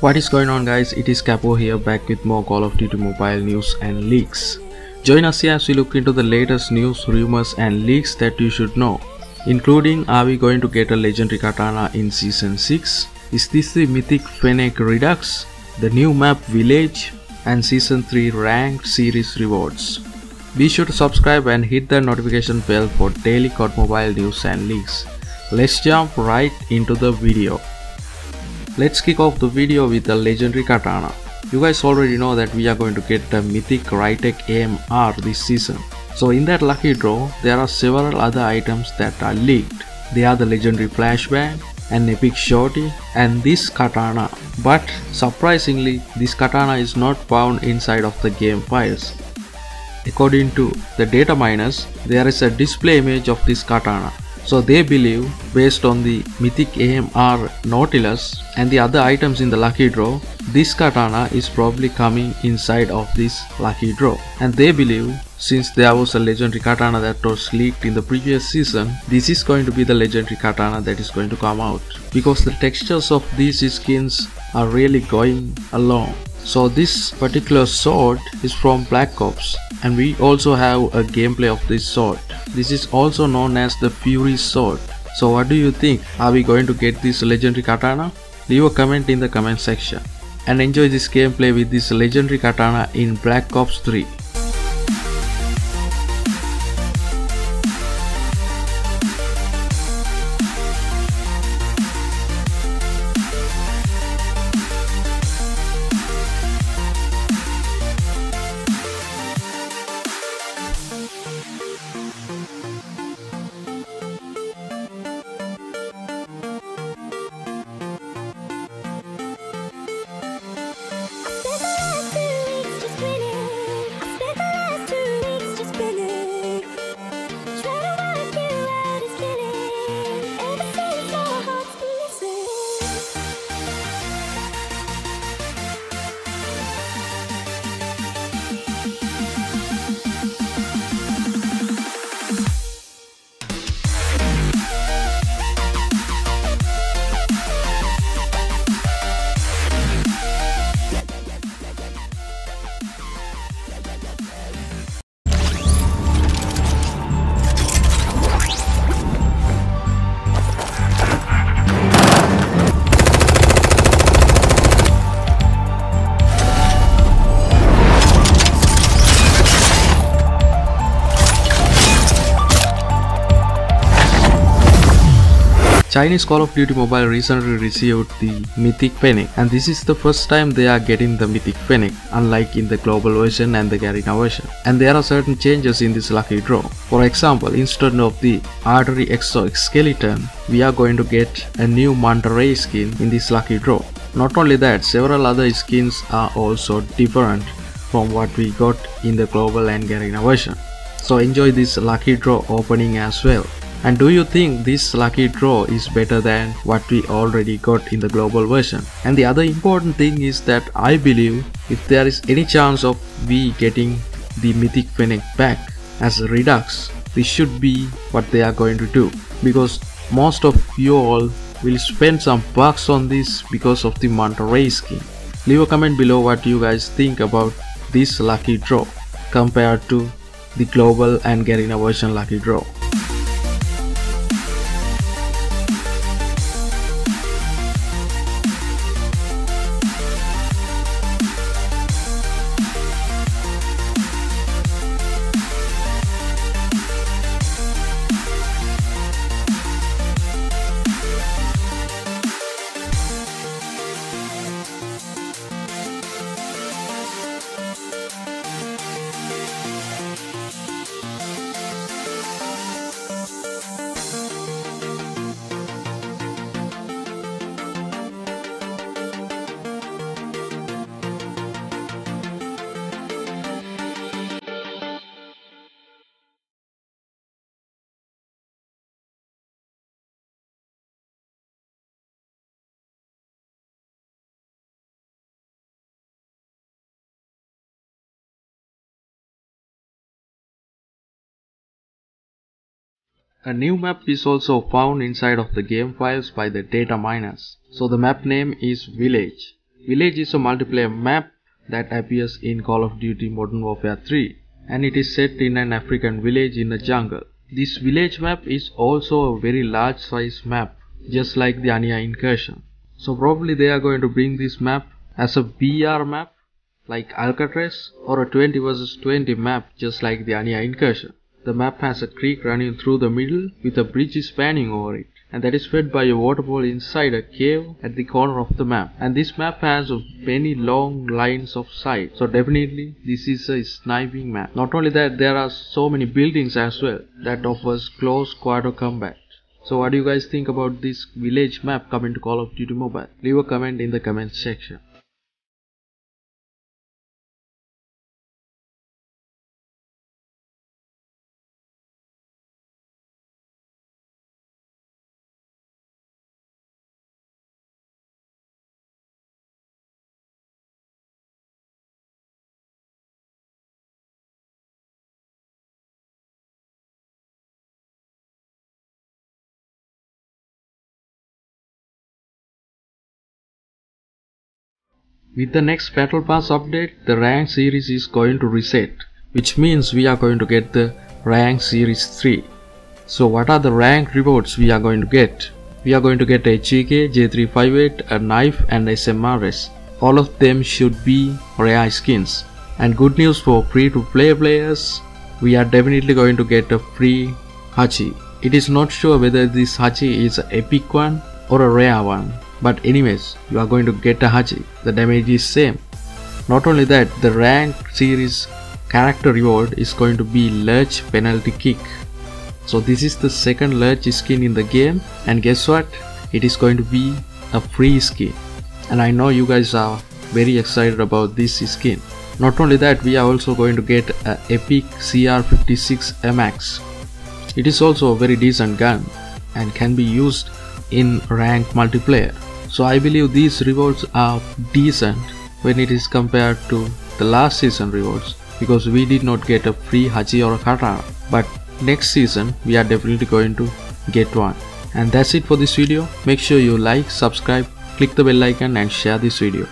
What is going on guys? It is Capo here back with more Call of Duty Mobile news and leaks. Join us here as we look into the latest news, rumors and leaks that you should know. Including are we going to get a legendary katana in season 6? Is this the mythic Fennec Redux? The new map Village? And season 3 ranked series rewards. Be sure to subscribe and hit the notification bell for daily COD Mobile news and leaks. Let's jump right into the video. Let's kick off the video with the legendary katana. You guys already know that we are going to get the mythic Rytec AMR this season. So in that lucky draw, there are several other items that are leaked. They are the legendary flashbang, an epic shorty and this katana. But surprisingly, this katana is not found inside of the game files. According to the data miners, there is a display image of this katana. So they believe based on the mythic AMR Nautilus and the other items in the lucky draw, this katana is probably coming inside of this lucky draw. And they believe since there was a legendary katana that was leaked in the previous season, this is going to be the legendary katana that is going to come out. Because the textures of these skins are really going along. So this particular sword is from Black Ops and we also have a gameplay of this sword. This is also known as the Fury sword. So what do you think? Are we going to get this legendary katana? Leave a comment in the comment section and enjoy this gameplay with this legendary katana in Black Ops 3. Chinese Call of Duty Mobile recently received the Mythic Fennec and this is the first time they are getting the Mythic Fennec unlike in the global version and the Garena version. And there are certain changes in this lucky draw. For example, instead of the Artery Exoskeleton, we are going to get a new Manta Ray skin in this lucky draw. Not only that, several other skins are also different from what we got in the global and Garena version. So enjoy this lucky draw opening as well. And do you think this lucky draw is better than what we already got in the global version? And the other important thing is that I believe if there is any chance of we getting the mythic fennec back as a redux, this should be what they are going to do because most of you all will spend some bucks on this because of the Manta Ray skin. Leave a comment below what you guys think about this lucky draw compared to the global and Garena version lucky draw. A new map is also found inside of the game files by the data miners. So the map name is Village. Village is a multiplayer map that appears in Call of Duty Modern Warfare 3 and it is set in an African village in a jungle. This village map is also a very large size map just like the Ania incursion. So probably they are going to bring this map as a BR map like Alcatraz or a 20 vs 20 map just like the Ania incursion. The map has a creek running through the middle with a bridge spanning over it and that is fed by a waterfall inside a cave at the corner of the map. And this map has many long lines of sight. So definitely this is a sniping map. Not only that there are so many buildings as well that offers close quarter combat. So what do you guys think about this village map? Coming to Call of Duty Mobile? Leave a comment in the comment section. With the next Battle Pass update, the rank series is going to reset, which means we are going to get the rank series 3. So what are the rank rewards we are going to get? We are going to get a HEK, J358, a knife and a SMRS. All of them should be rare skins. And good news for free to play players, we are definitely going to get a free Hachi. It is not sure whether this Hachi is an epic one or a rare one but anyways you are going to get a Hachi the damage is same. Not only that the rank series character reward is going to be Lerch penalty kick. So this is the second Lerch skin in the game. And guess what? It is going to be a free skin. And I know you guys are very excited about this skin. Not only that we are also going to get a epic CR56 AMAX it is also a very decent gun and can be used in ranked multiplayer so I believe these rewards are decent when it is compared to the last season rewards because we did not get a free Hachi or a Katana but next season we are definitely going to get one. And that's it for this video. Make sure you like, subscribe, click the bell icon and share this video.